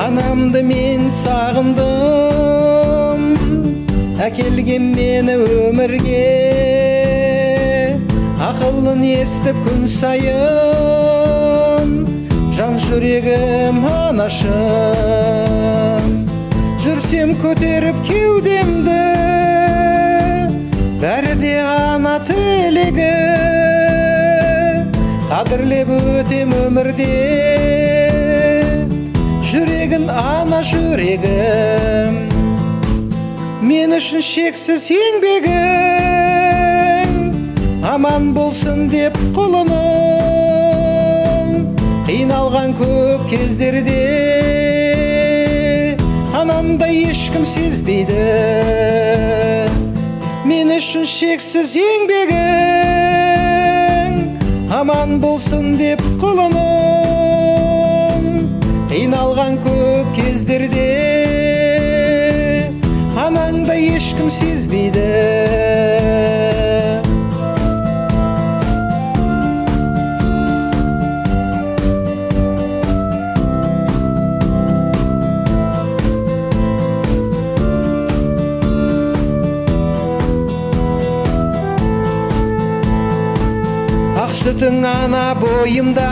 анамды мен сағындым әкелген мені өмірге. Ақылын естіп күн сайын жан жүрегім анашым. Жүрсем көтеріп кеудемді бәрі де ана тілегі. Қадірлеп өтем өмірде. Ана жүрегім мен үшін шексіз еңбегің аман болсын деп құлының қиналған көп кездерде анамдай ешкім сезбейді. Мен үшін шексіз еңбегің аман болсын деп құлының қиналған көп ешкім сезбейді ақ сүтің ана бойымда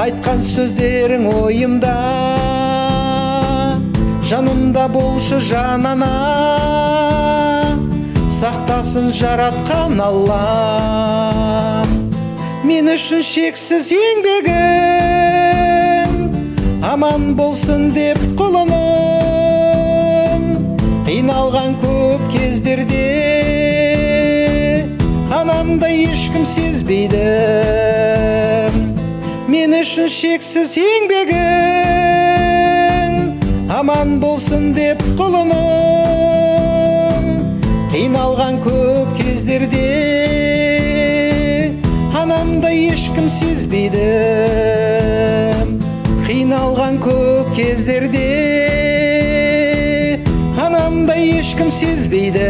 айтқан сөздерің ойымда жанымда болшы жан ана сақтасын жаратқан аллам. Мен үшін шексіз еңбегің аман болсын деп құлының қиналған көп кездерде анамдай ешкім сезбейді. Мен үшін шексіз еңбегің аман болсын деп құлының қиналған көп кездерде анамдай ешкім сезбейді. Қиналған көп кездерде анамдай ешкім сезбейді.